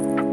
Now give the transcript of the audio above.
you.